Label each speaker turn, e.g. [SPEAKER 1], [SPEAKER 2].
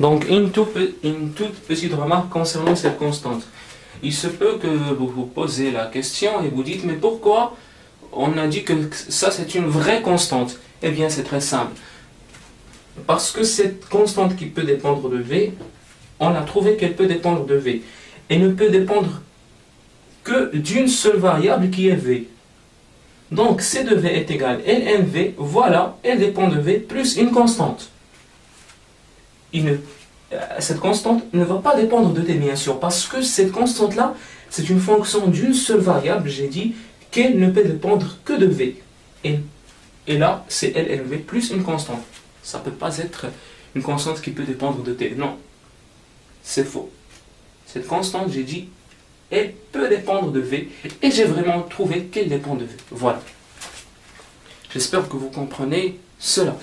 [SPEAKER 1] Donc, une, toute petite remarque concernant cette constante. Il se peut que vous vous posez la question et vous dites, mais pourquoi on a dit que ça c'est une vraie constante? Eh bien, c'est très simple. Parce que cette constante qui peut dépendre de V, on a trouvé qu'elle peut dépendre de V. Et ne peut dépendre que d'une seule variable qui est V. Donc, C de V est égal à LMV, voilà, elle dépend de V plus une constante. Euh, cette constante ne va pas dépendre de T, bien sûr, parce que cette constante-là, c'est une fonction d'une seule variable, j'ai dit qu'elle ne peut dépendre que de V. Et, là, c'est LMV plus une constante. Ça ne peut pas être une constante qui peut dépendre de T. Non, c'est faux. Cette constante, j'ai dit, elle peut dépendre de V, et j'ai vraiment trouvé qu'elle dépend de V. Voilà. J'espère que vous comprenez cela.